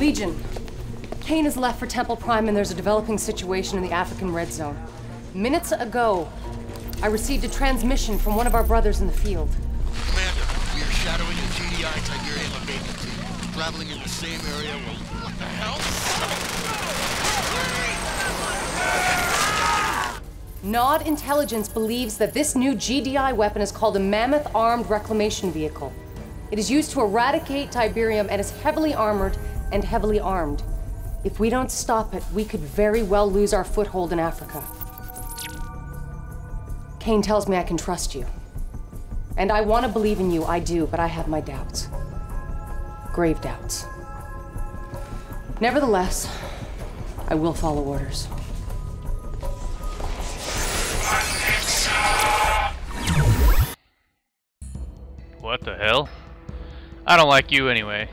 Legion, Kane has left for Temple Prime and there's a developing situation in the African Red Zone. Minutes ago, I received a transmission from one of our brothers in the field. Commander, we are shadowing a GDI Tiberium team, Traveling in the same area. Well, what the hell? Nod Intelligence believes that this new GDI weapon is called a Mammoth Armed Reclamation Vehicle. It is used to eradicate Tiberium and is heavily armored and heavily armed. If we don't stop it, we could very well lose our foothold in Africa. Kane tells me I can trust you. And I want to believe in you, I do, but I have my doubts. Grave doubts. Nevertheless, I will follow orders. What the hell? I don't like you anyway.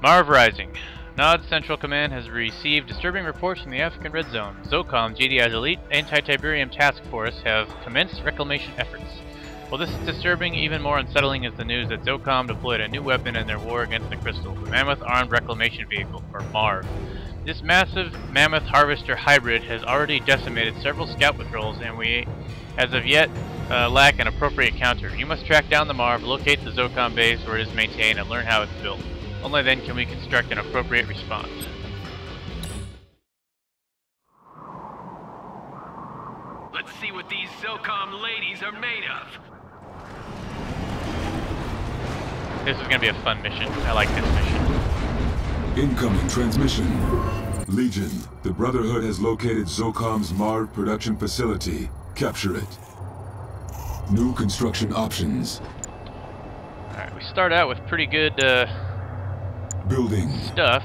Marv Rising. Nod Central Command has received disturbing reports from the African Red Zone. ZOCOM, GDI's elite anti-Tiberium task force, have commenced reclamation efforts. While this is disturbing, even more unsettling is the news that ZOCOM deployed a new weapon in their war against the Crystal, the Mammoth Armed Reclamation Vehicle, or MARV. This massive Mammoth Harvester hybrid has already decimated several scout patrols, and we, as of yet, uh, lack an appropriate counter. You must track down the MARV, locate the ZOCOM base where it is maintained, and learn how it's built. Only then can we construct an appropriate response. Let's see what these ZOCOM ladies are made of. This is gonna be a fun mission. I like this mission. Incoming transmission. Legion, the Brotherhood has located Zocom's Marv production facility. Capture it. New construction options. Alright, we start out with pretty good uh, Building. stuff.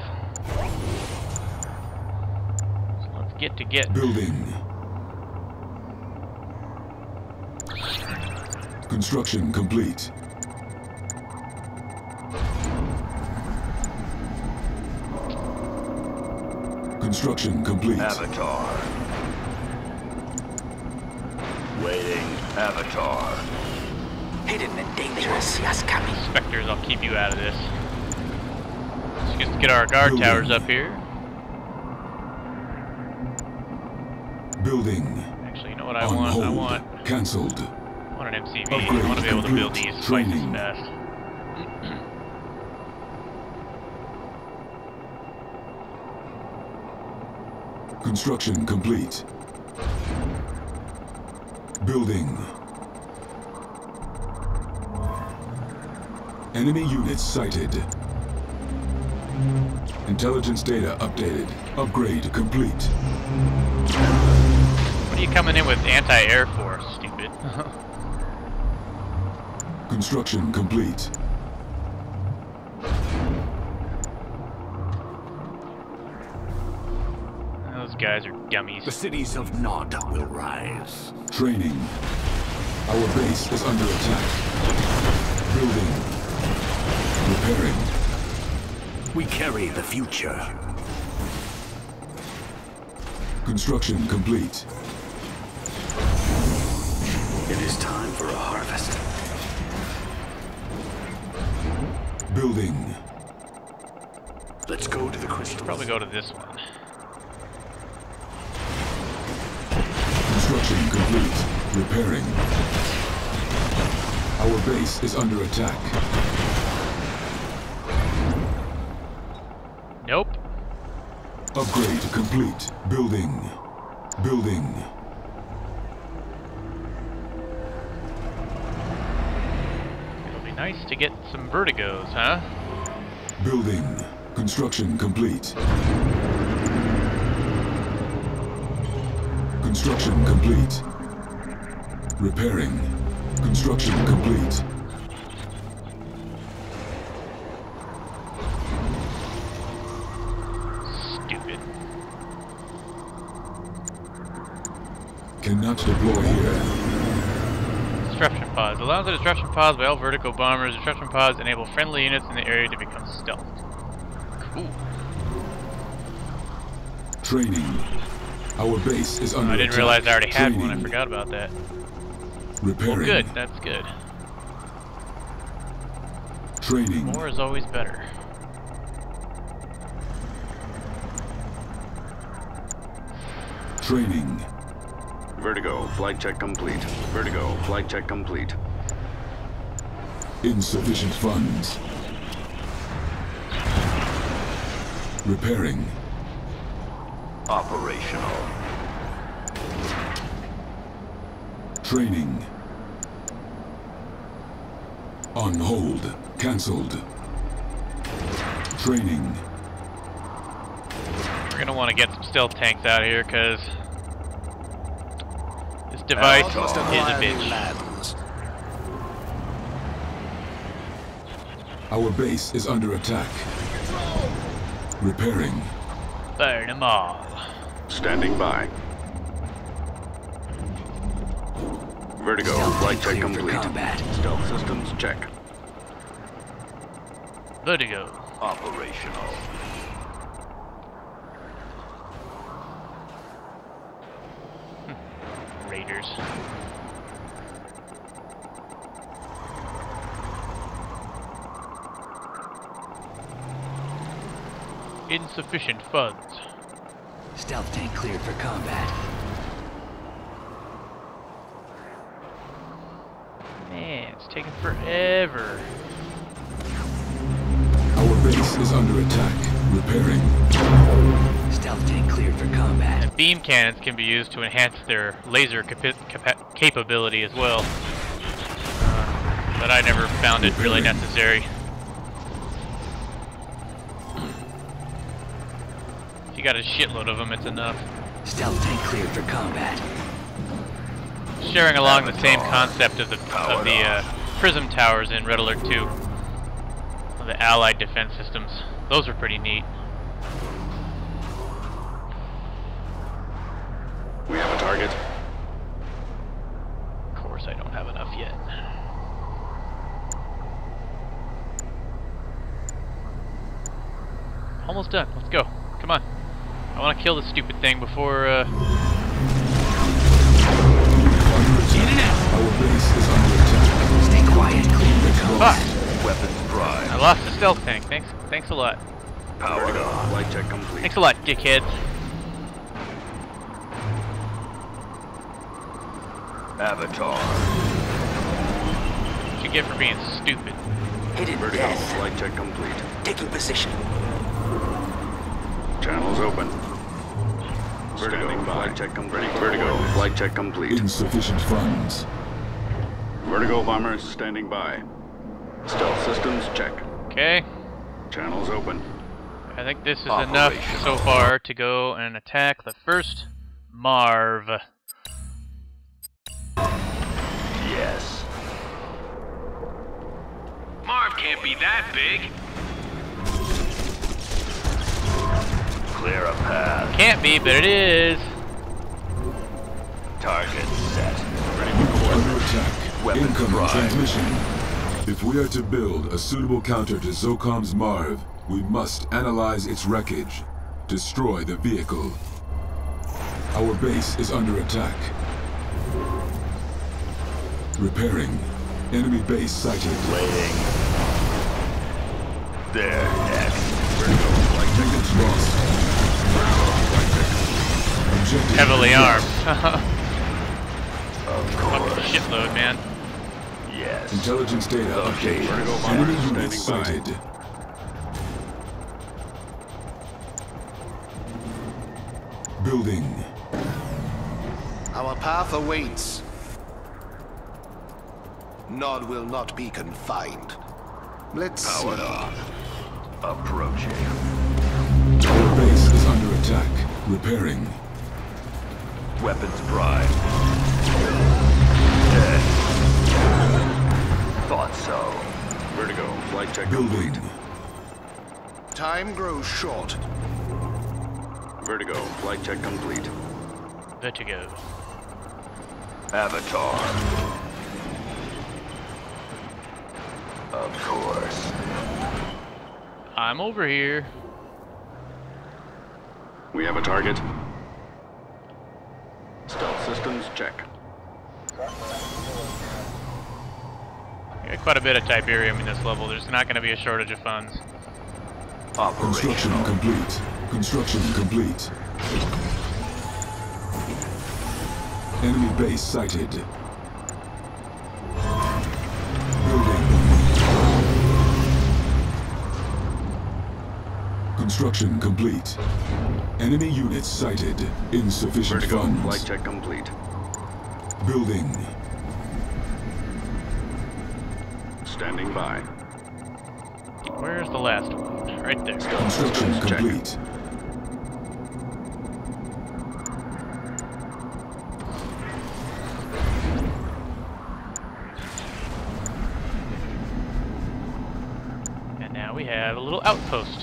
So let's get to get. Building. Construction complete. Construction complete. Avatar. Waiting. Avatar. Hidden and dangerous, yes, coming. Spectres, I'll keep you out of this. Let's just get our guard Building. towers up here. Building. Actually, you know what I On want? hold. I want, Cancelled. I want an MCV. Upgrade I want to be able to build these twice as fast. Construction complete. Building. Enemy units sighted. Intelligence data updated. Upgrade complete. What are you coming in with anti-air force, stupid? Construction complete. Those guys are dummies. The cities of Nod will rise. Training. Our base is under attack. Building. Repairing. We carry the future. Construction complete. It is time for a harvest. Building. Let's go to the crystals. Probably go to this one. Construction complete. Repairing. Our base is under attack. Upgrade complete. Building. Building. It'll be nice to get some vertigos, huh? Building. Construction complete. Construction complete. Repairing. Construction complete. cannot deploy here. Disruption pods. allow the disruption pods by all Vertigo bombers. Disruption pods enable friendly units in the area to become stealth. Cool. Training. Our base is under I didn't realize I already had Training. one. I forgot about that. Repairing. Well, good. That's good. Training. More is always better. Training. Vertigo, flight check complete. Vertigo, flight check complete. Insufficient funds. Repairing. Operational. Training. On hold. Cancelled. Training. We're gonna want to get some stealth tanks out of here because this device is a bitch. Our base is under attack. Repairing. Burn them all. Standing by. Vertigo, Stealth flight check cleared for complete. combat. Stealth systems check. Vertigo. Operational. Raiders. Insufficient funds. Stealth tank cleared for combat. Man, it's taking forever. Our base is under attack. Repairing. Stealth tank cleared for combat. Beam cannons can be used to enhance their laser capa capa capability as well. Uh, but I never found it really necessary. If you got a shitload of them, it's enough. Stealth tank cleared for combat. Sharing along the same concept of the of the uh, prism towers in Red Alert 2, the Allied defense systems. Those are pretty neat. We have a target. Of course, I don't have enough yet. Almost done. Let's go. Come on. I want to kill this stupid thing before. Uh... Our base is under attack. Stay quiet, clear for combat. Fuck! Weapons prime. I lost the stealth tank. Thanks. Thanks a lot. Powered on. Flight check complete. Thanks a lot, dickheads. Avatar. What you get for being stupid. Hidden Vertigo, death. flight check complete. Taking position. Channels open. Vertigo, flight check complete. Vertigo, flight check complete. Insufficient funds. Vertigo bombers standing by. Stealth systems check. Okay. Channels open. I think this is enough so far to go and attack the first Marv. Can't be that big. Clear a path. Can't be, but it is. Target set. Under attack. Weapons Incoming prime. transmission. If we are to build a suitable counter to Zocom's Marv, we must analyze its wreckage. Destroy the vehicle. Our base is under attack. Repairing. Enemy base sighted. Waiting. There, next. Units lost. Objective Heavily armed. Of Fucking course. shitload, man. Yes. Intelligence data Okay, updated. Vertigo Enemy bombers units sighted. Building. Our path awaits. Nod will not be confined. Let's Powered see. on. Approaching. Our base is under attack. Repairing. Weapons prime. Dead. Thought so. Vertigo, flight check Building. complete. Time grows short. Vertigo, flight check complete. Vertigo. Avatar. Of course. I'm over here. We have a target. Stealth systems check. Got quite a bit of Tiberium in this level. There's not going to be a shortage of funds. Construction complete. Construction complete. Enemy base sighted. Construction complete. Enemy units sighted. Insufficient Vertigo. funds. Flight check complete. Building. Standing by. Where's the last one? Right there. Construction Systems check. complete. And now we have a little outpost.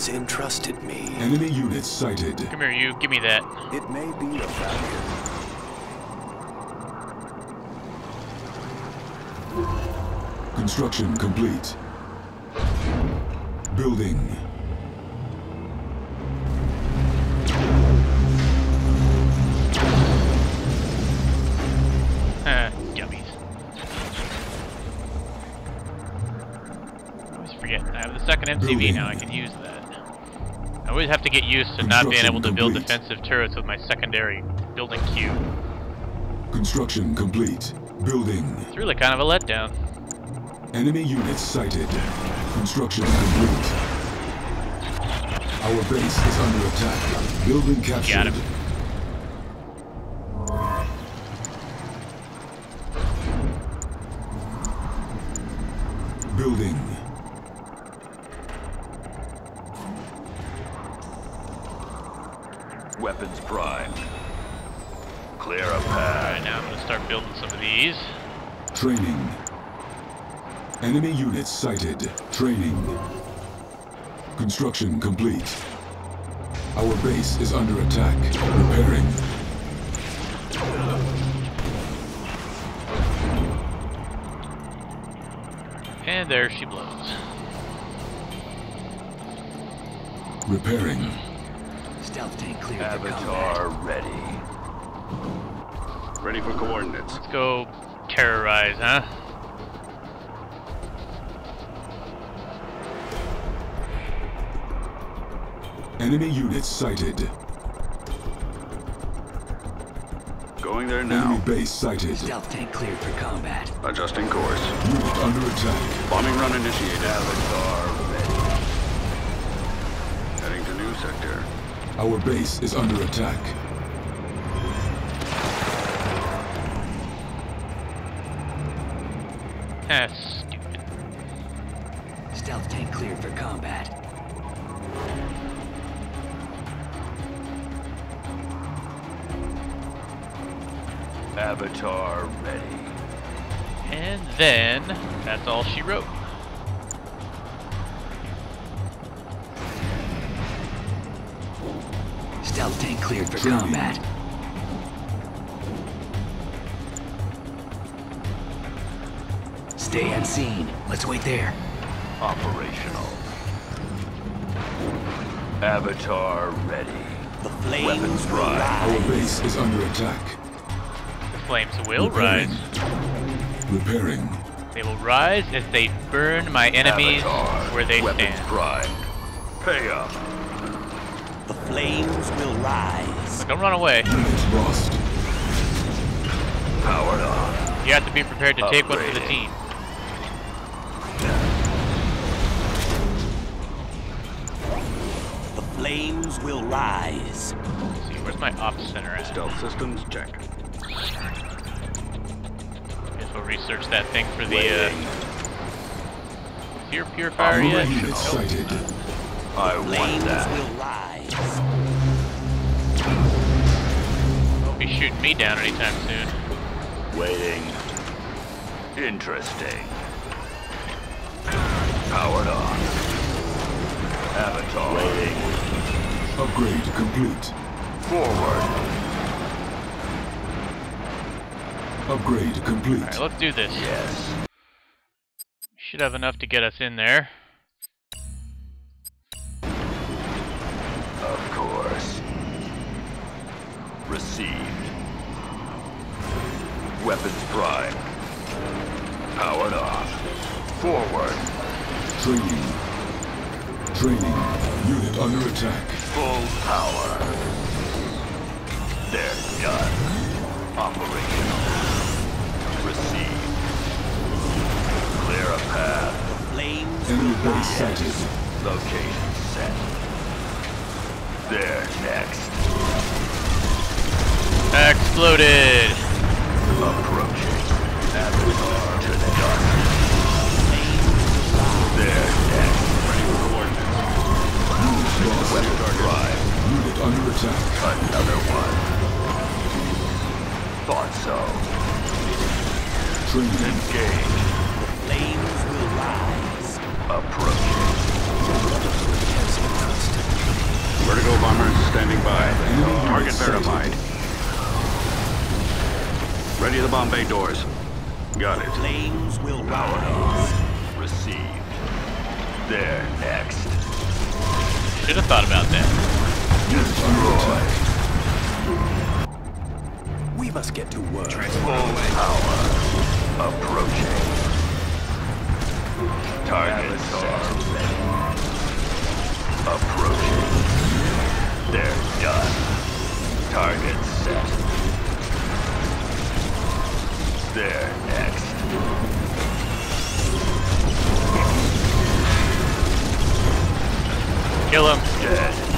Has entrusted me. Enemy units sighted. Come here, you. Give me that. It may be a failure. Construction complete. Building. Uh, gummies. I always forget. I have the second MCV now. I can use that. I always have to get used to not being able to build complete. defensive turrets with my secondary building queue. Construction complete. Building. It's really kind of a letdown. Enemy units sighted. Construction complete. Our base is under attack. Building captured. Got him. Building. Weapons prime. Clear a Alright, path. now I'm going to start building some of these. Training. Enemy units sighted. Training. Construction complete. Our base is under attack. Repairing. And there she blows. Repairing. Stealth tank cleared for combat. Avatar ready. Ready for coordinates. Let's go terrorize, huh? Enemy units sighted. Going there now. Enemy now. base sighted. Stealth tank cleared for combat. Adjusting course. Unit under attack. Bombing run initiated. Avatar Our base is under attack. Ah, stupid. Stealth tank cleared for combat. Avatar ready. And then, that's all she wrote. Stealth tank cleared for combat. Stay unseen. Let's wait there. Operational. Avatar ready. The Weapons rise. Our base is under attack. The flames will Repairing. rise. Repairing. They will rise as they burn my enemies Avatar. where they Weapons stand. prime. Pay up. The flames will rise. But don't run away. Unit lost. Powered on. You have to be prepared to take one for the team. The flames will rise. Let's see, where's my ops center at? Stealth systems check. Guess we'll research that thing for the, uh... Waiting. Is your purifier Our yet? units Nope. Sighted. I want that. will rise. Won't be shooting me down anytime soon. Waiting. Interesting. Powered on. Avatar. Waiting. Upgrade complete. Forward. Upgrade complete. Alright, let's do this. Yes. Should have enough to get us in there. Weapons prime. Powered on. Forward. Training. Training. Unit under attack. Full power. They're done. Operational. Receive. Clear a path. Flames Enemy base sighted. Location set. They're next. Exploded. Approaching. Avatar to the dust. They're next. Lost. Weapon drive. Unit under attack. Another one. Thought so. Training. Engage. flames will rise. Approaching. Vertigo bombers standing by. Target sighted. verified. Ready the bomb bay doors. Got it. Flames will Power rise. Received. They're next. Should have thought about that. Unit under attack. We must get to work. Full power. Approaching. Target set. Approaching. They're done. Target set. They're next. Kill him. Dead.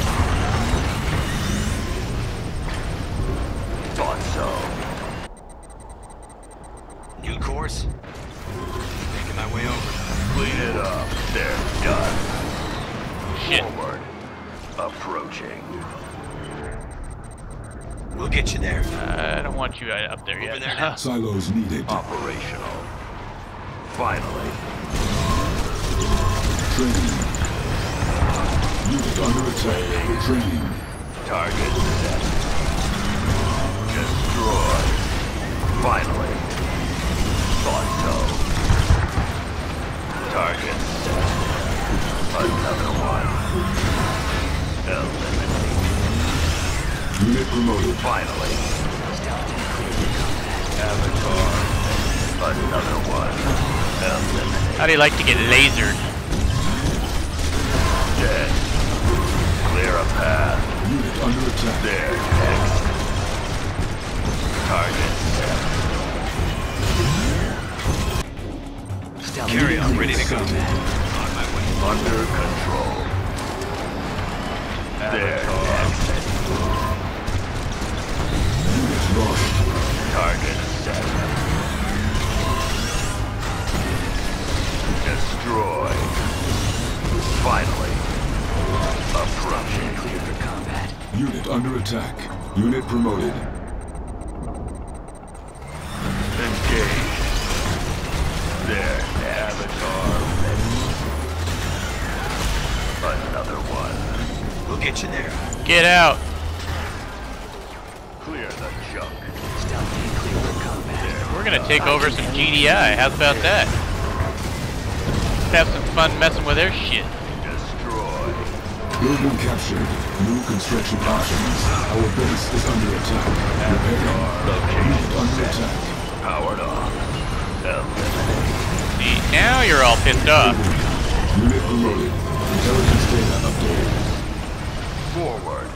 Don't want you uh, up there yet. there now. Silos needed. Operational. Finally. Training. Unit under attack. Training. Target set. Destroy. Finally. Thought so. Target set. Another one. Eliminate. Unit promoted. Finally. Avatar. Another one. Eliminate. How do you like to get lasered? Dead. Clear a path. Unit under attack. There, next. Target set. Carry on, ready to go. Under control. There, next. Unit lost. Target Destroy. Finally. Approaching. Clear for combat. Unit under attack. Unit promoted. Engage. There, Avatar ready. Another one. We'll get you there. Get out. Clear the junk. Stealth tank clear for combat. We're gonna take over some GDI. How about that? Let's have some fun messing with their shit. Destroy. Building captured. New construction options. Our base is under attack. Repairing. Unit under attack. Powered on. Eliminate. See, now you're all pissed off. Unit promoted. Intelligence data updated. Forward.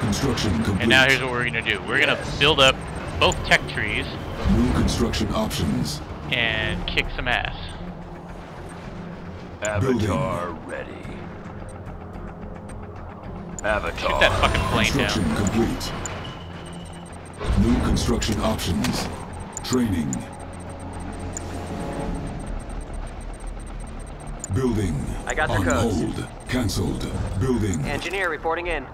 Construction complete. And now here's what we're gonna do. We're gonna build up both tech trees New construction options. And kick some ass. Avatar ready. Avatar. Shoot that fucking plane Construction down. complete. New construction options. Training. Building. I got their On codes. hold. Cancelled. Building. Engineer reporting in.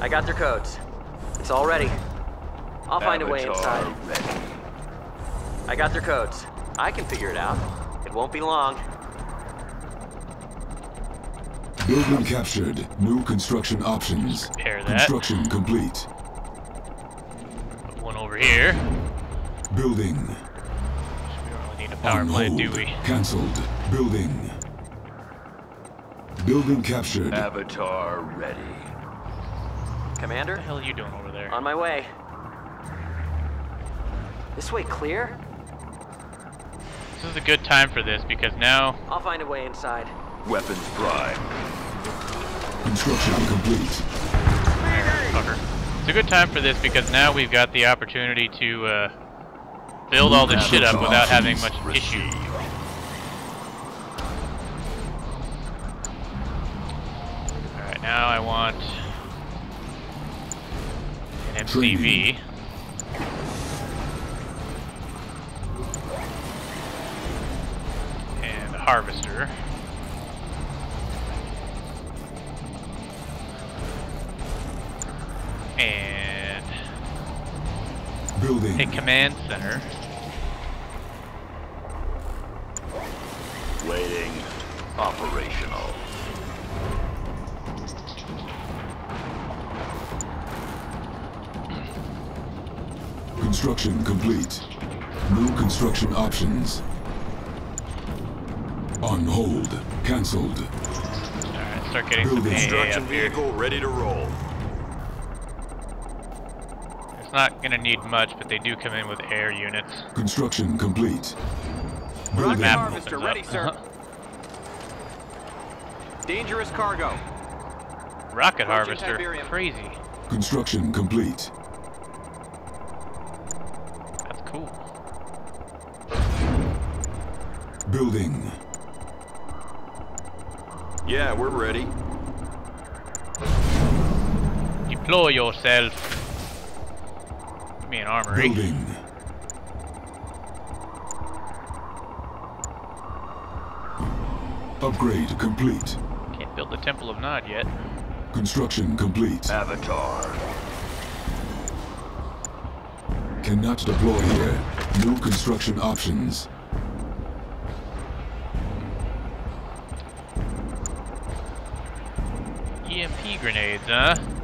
I got their codes. It's all ready. I'll find a way inside. ready. I got their codes. I can figure it out. It won't be long. Building captured. New construction options. Repair that. Construction complete. Put one over here. Building. We don't really need a power On plant, hold. do we? Cancelled. Building. Building captured. Avatar ready. Commander? What the hell are you doing over there? on my way. This way clear? This is a good time for this because now I'll find a way inside. Weapons prime. Construction complete. fucker. It's a good time for this because now we've got the opportunity to uh, build all this shit up without having much issue. Alright, now I want an MCV. Harvester. And Building. a command center. Waiting. Operational. Construction complete. New construction options. On hold. Cancelled. Alright, start getting some Building. AA Construction up here. vehicle ready to roll. It's not gonna need much, but they do come in with air units. Construction complete. Rocket Building. Map harvester ready, up. sir. Uh-huh. Dangerous cargo. Rocket Approaching harvester, Tiberium. crazy. Construction complete. That's cool. Building. Yeah, we're ready. Deploy yourself. Give me an armory. Building. Upgrade complete. Can't build the Temple of Nod yet. Construction complete. Avatar. Cannot deploy here. New construction options. Grenades, huh?